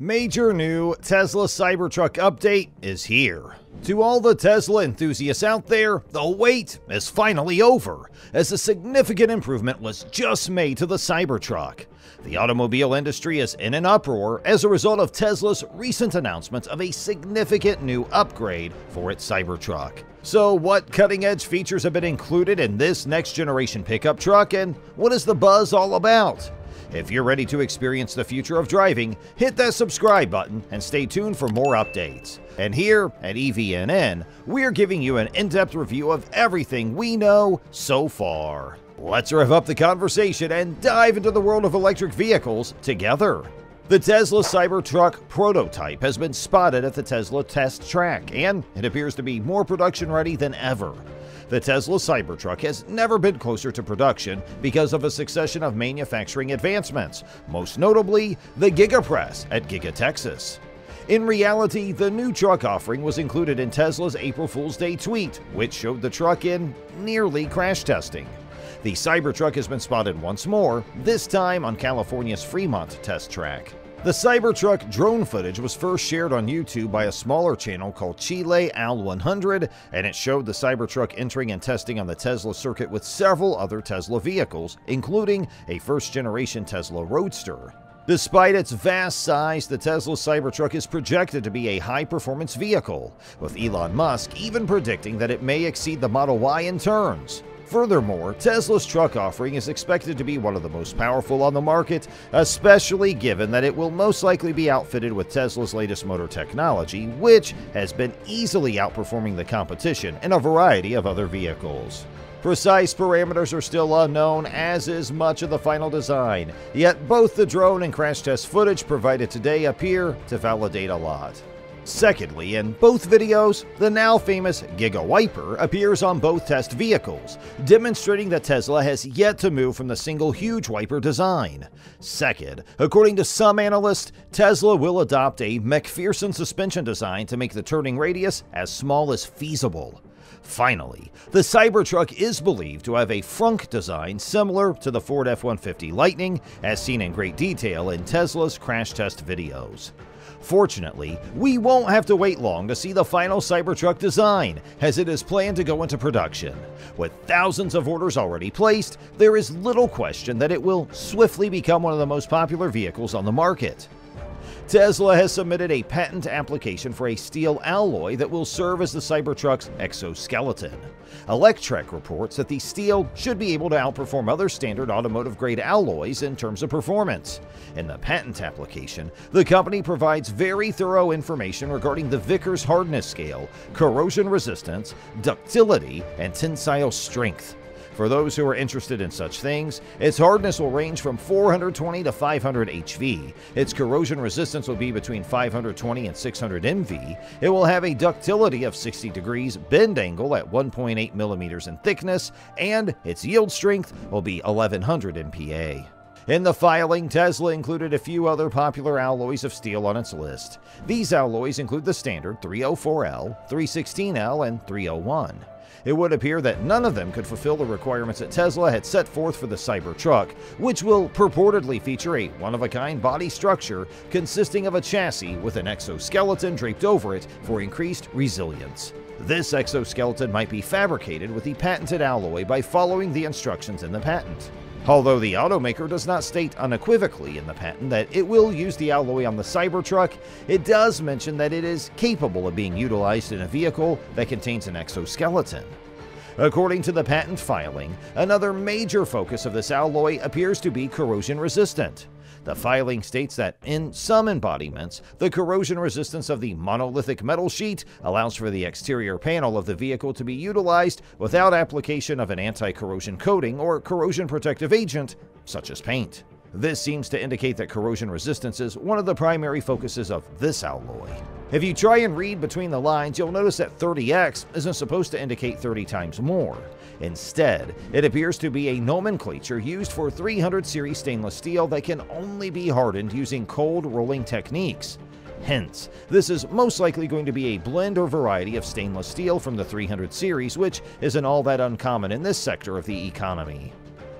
Major new Tesla Cybertruck update is here. To all the Tesla enthusiasts out there, the wait is finally over, as a significant improvement was just made to the Cybertruck. The automobile industry is in an uproar as a result of Tesla's recent announcement of a significant new upgrade for its Cybertruck. So, what cutting edge features have been included in this next generation pickup truck, and what is the buzz all about? If you're ready to experience the future of driving, hit that subscribe button and stay tuned for more updates. And here at EVNN, we're giving you an in depth review of everything we know so far. Let's rev up the conversation and dive into the world of electric vehicles together. The Tesla Cybertruck prototype has been spotted at the Tesla test track, and it appears to be more production ready than ever. The Tesla Cybertruck has never been closer to production because of a succession of manufacturing advancements, most notably the GigaPress at Giga Texas. In reality, the new truck offering was included in Tesla's April Fool's Day tweet, which showed the truck in nearly crash testing. The Cybertruck has been spotted once more, this time on California's Fremont test track. The Cybertruck drone footage was first shared on YouTube by a smaller channel called Chile Al 100, and it showed the Cybertruck entering and testing on the Tesla circuit with several other Tesla vehicles, including a first generation Tesla Roadster. Despite its vast size, the Tesla Cybertruck is projected to be a high performance vehicle, with Elon Musk even predicting that it may exceed the Model Y in turns. Furthermore, Tesla's truck offering is expected to be one of the most powerful on the market, especially given that it will most likely be outfitted with Tesla's latest motor technology, which has been easily outperforming the competition in a variety of other vehicles. Precise parameters are still unknown, as is much of the final design, yet both the drone and crash test footage provided today appear to validate a lot. Secondly, in both videos, the now famous Giga Wiper appears on both test vehicles, demonstrating that Tesla has yet to move from the single huge wiper design. Second, according to some analysts, Tesla will adopt a MacPherson suspension design to make the turning radius as small as feasible. Finally, the Cybertruck is believed to have a frunk design similar to the Ford F-150 Lightning, as seen in great detail in Tesla's crash test videos. Fortunately, we won't have to wait long to see the final Cybertruck design, as it is planned to go into production. With thousands of orders already placed, there is little question that it will swiftly become one of the most popular vehicles on the market. Tesla has submitted a patent application for a steel alloy that will serve as the Cybertruck's exoskeleton. Electrek reports that the steel should be able to outperform other standard automotive grade alloys in terms of performance. In the patent application, the company provides very thorough information regarding the Vickers hardness scale, corrosion resistance, ductility, and tensile strength. For those who are interested in such things, its hardness will range from 420 to 500 HV. Its corrosion resistance will be between 520 and 600 MV. It will have a ductility of 60 degrees, bend angle at 1.8 millimeters in thickness, and its yield strength will be 1100 MPa. In the filing, Tesla included a few other popular alloys of steel on its list. These alloys include the standard 304L, 316L, and 301 it would appear that none of them could fulfill the requirements that Tesla had set forth for the Cybertruck, which will purportedly feature a one of a kind body structure consisting of a chassis with an exoskeleton draped over it for increased resilience. This exoskeleton might be fabricated with the patented alloy by following the instructions in the patent. Although the automaker does not state unequivocally in the patent that it will use the alloy on the Cybertruck, it does mention that it is capable of being utilized in a vehicle that contains an exoskeleton. According to the patent filing, another major focus of this alloy appears to be corrosion resistant. The filing states that in some embodiments, the corrosion resistance of the monolithic metal sheet allows for the exterior panel of the vehicle to be utilized without application of an anti-corrosion coating or corrosion protective agent, such as paint. This seems to indicate that corrosion resistance is one of the primary focuses of this alloy. If you try and read between the lines, you'll notice that 30x isn't supposed to indicate 30 times more. Instead, it appears to be a nomenclature used for 300 series stainless steel that can only be hardened using cold rolling techniques. Hence, this is most likely going to be a blend or variety of stainless steel from the 300 series, which isn't all that uncommon in this sector of the economy.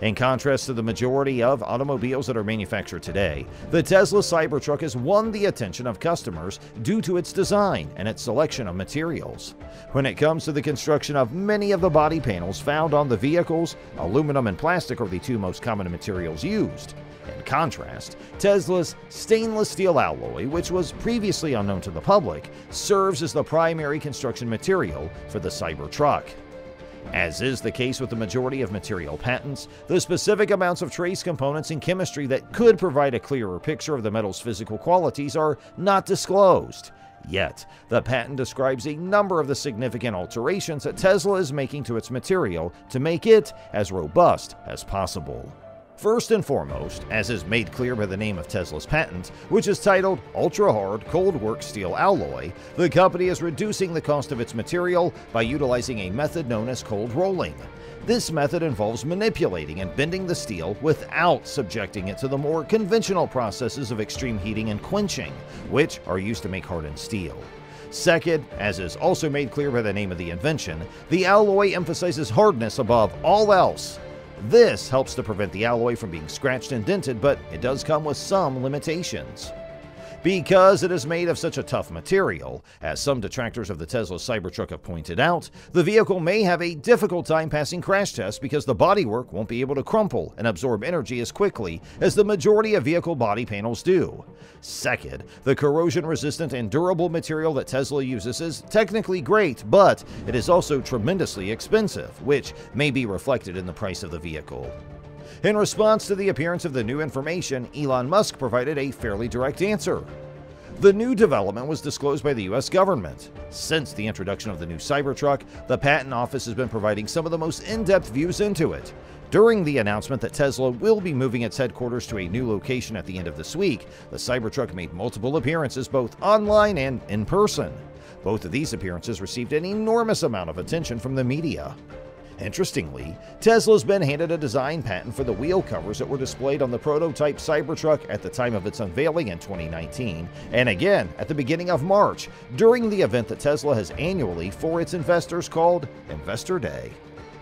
In contrast to the majority of automobiles that are manufactured today, the Tesla Cybertruck has won the attention of customers due to its design and its selection of materials. When it comes to the construction of many of the body panels found on the vehicles, aluminum and plastic are the two most common materials used. In contrast, Tesla's stainless steel alloy, which was previously unknown to the public, serves as the primary construction material for the Cybertruck. As is the case with the majority of material patents, the specific amounts of trace components and chemistry that could provide a clearer picture of the metal's physical qualities are not disclosed. Yet, the patent describes a number of the significant alterations that Tesla is making to its material to make it as robust as possible. First and foremost, as is made clear by the name of Tesla's patent, which is titled Ultra Hard Cold Work Steel Alloy, the company is reducing the cost of its material by utilizing a method known as cold rolling. This method involves manipulating and bending the steel without subjecting it to the more conventional processes of extreme heating and quenching, which are used to make hardened steel. Second, as is also made clear by the name of the invention, the alloy emphasizes hardness above all else. This helps to prevent the alloy from being scratched and dented, but it does come with some limitations. Because it is made of such a tough material, as some detractors of the Tesla Cybertruck have pointed out, the vehicle may have a difficult time passing crash tests because the bodywork won't be able to crumple and absorb energy as quickly as the majority of vehicle body panels do. Second, the corrosion resistant and durable material that Tesla uses is technically great, but it is also tremendously expensive, which may be reflected in the price of the vehicle. In response to the appearance of the new information, Elon Musk provided a fairly direct answer. The new development was disclosed by the US government. Since the introduction of the new Cybertruck, the Patent Office has been providing some of the most in depth views into it. During the announcement that Tesla will be moving its headquarters to a new location at the end of this week, the Cybertruck made multiple appearances both online and in person. Both of these appearances received an enormous amount of attention from the media. Interestingly, Tesla's been handed a design patent for the wheel covers that were displayed on the prototype Cybertruck at the time of its unveiling in 2019, and again at the beginning of March during the event that Tesla has annually for its investors called Investor Day.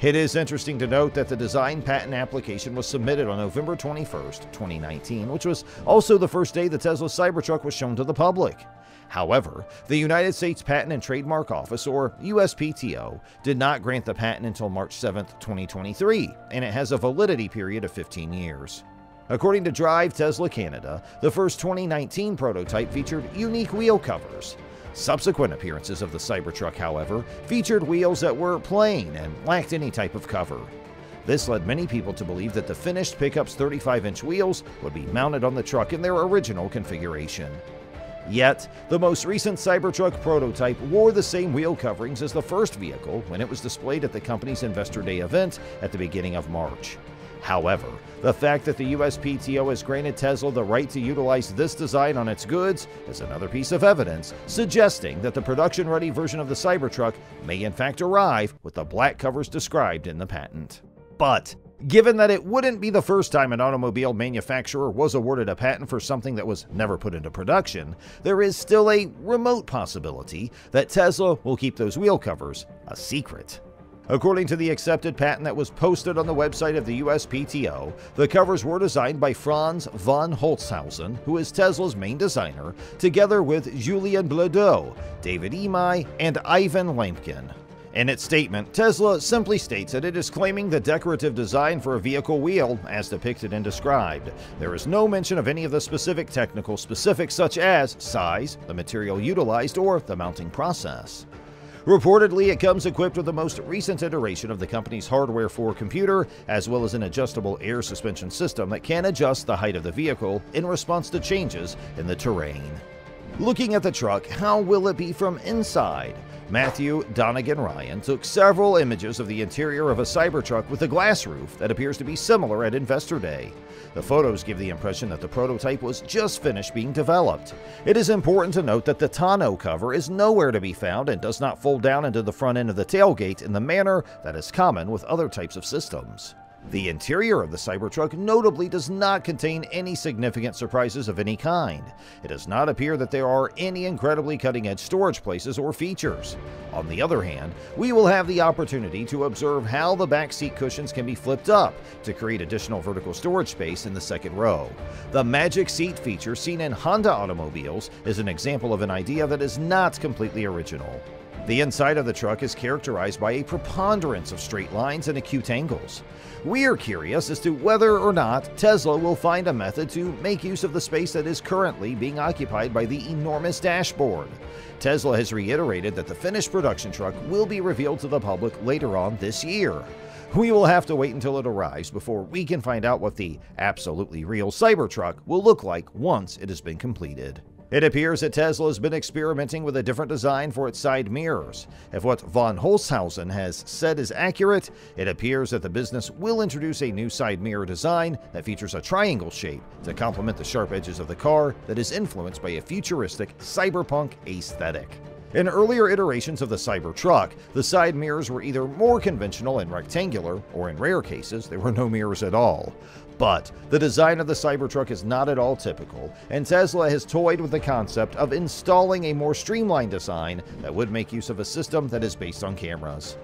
It is interesting to note that the design patent application was submitted on November 21, 2019, which was also the first day the Tesla Cybertruck was shown to the public. However, the United States Patent and Trademark Office, or USPTO, did not grant the patent until March 7, 2023, and it has a validity period of 15 years. According to Drive Tesla Canada, the first 2019 prototype featured unique wheel covers. Subsequent appearances of the Cybertruck, however, featured wheels that were plain and lacked any type of cover. This led many people to believe that the finished pickup's 35 inch wheels would be mounted on the truck in their original configuration. Yet, the most recent Cybertruck prototype wore the same wheel coverings as the first vehicle when it was displayed at the company's Investor Day event at the beginning of March. However, the fact that the USPTO has granted Tesla the right to utilize this design on its goods is another piece of evidence suggesting that the production ready version of the Cybertruck may in fact arrive with the black covers described in the patent. But given that it wouldn't be the first time an automobile manufacturer was awarded a patent for something that was never put into production, there is still a remote possibility that Tesla will keep those wheel covers a secret. According to the accepted patent that was posted on the website of the USPTO, the covers were designed by Franz von Holzhausen, who is Tesla's main designer, together with Julien Blaudot, David Imai, and Ivan Lampkin. In its statement, Tesla simply states that it is claiming the decorative design for a vehicle wheel as depicted and described. There is no mention of any of the specific technical specifics such as size, the material utilized, or the mounting process. Reportedly, it comes equipped with the most recent iteration of the company's hardware for computer, as well as an adjustable air suspension system that can adjust the height of the vehicle in response to changes in the terrain. Looking at the truck, how will it be from inside? Matthew Donegan Ryan took several images of the interior of a Cybertruck with a glass roof that appears to be similar at Investor Day. The photos give the impression that the prototype was just finished being developed. It is important to note that the tonneau cover is nowhere to be found and does not fold down into the front end of the tailgate in the manner that is common with other types of systems. The interior of the Cybertruck notably does not contain any significant surprises of any kind. It does not appear that there are any incredibly cutting-edge storage places or features. On the other hand, we will have the opportunity to observe how the back seat cushions can be flipped up to create additional vertical storage space in the second row. The Magic Seat feature seen in Honda automobiles is an example of an idea that is not completely original. The inside of the truck is characterized by a preponderance of straight lines and acute angles. We're curious as to whether or not Tesla will find a method to make use of the space that is currently being occupied by the enormous dashboard. Tesla has reiterated that the finished production truck will be revealed to the public later on this year. We will have to wait until it arrives before we can find out what the absolutely real Cybertruck will look like once it has been completed. It appears that Tesla has been experimenting with a different design for its side mirrors. If what von Holzhausen has said is accurate, it appears that the business will introduce a new side mirror design that features a triangle shape to complement the sharp edges of the car that is influenced by a futuristic cyberpunk aesthetic. In earlier iterations of the Cybertruck, the side mirrors were either more conventional and rectangular, or in rare cases, there were no mirrors at all. But the design of the Cybertruck is not at all typical, and Tesla has toyed with the concept of installing a more streamlined design that would make use of a system that is based on cameras.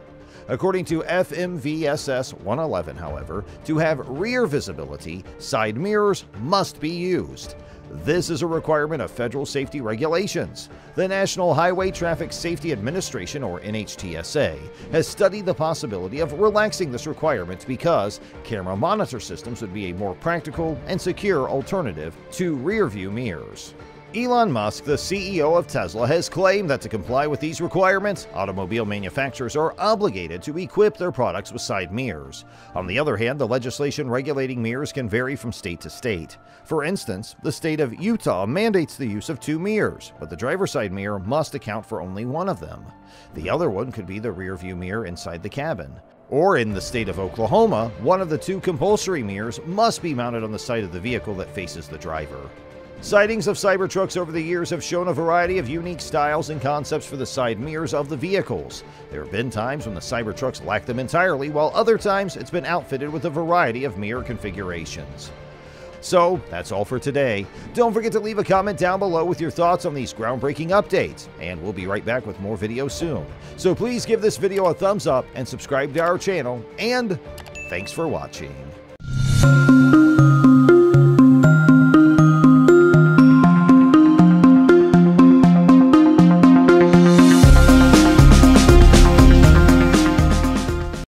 According to FMVSS 111, however, to have rear visibility, side mirrors must be used. This is a requirement of federal safety regulations. The National Highway Traffic Safety Administration, or NHTSA, has studied the possibility of relaxing this requirement because camera monitor systems would be a more practical and secure alternative to rear view mirrors. Elon Musk, the CEO of Tesla, has claimed that to comply with these requirements, automobile manufacturers are obligated to equip their products with side mirrors. On the other hand, the legislation regulating mirrors can vary from state to state. For instance, the state of Utah mandates the use of two mirrors, but the driver's side mirror must account for only one of them. The other one could be the rear view mirror inside the cabin. Or in the state of Oklahoma, one of the two compulsory mirrors must be mounted on the side of the vehicle that faces the driver. Sightings of Cybertrucks over the years have shown a variety of unique styles and concepts for the side mirrors of the vehicles. There have been times when the Cybertrucks lack them entirely, while other times it's been outfitted with a variety of mirror configurations. So, that's all for today. Don't forget to leave a comment down below with your thoughts on these groundbreaking updates, and we'll be right back with more videos soon. So please give this video a thumbs up and subscribe to our channel, and thanks for watching.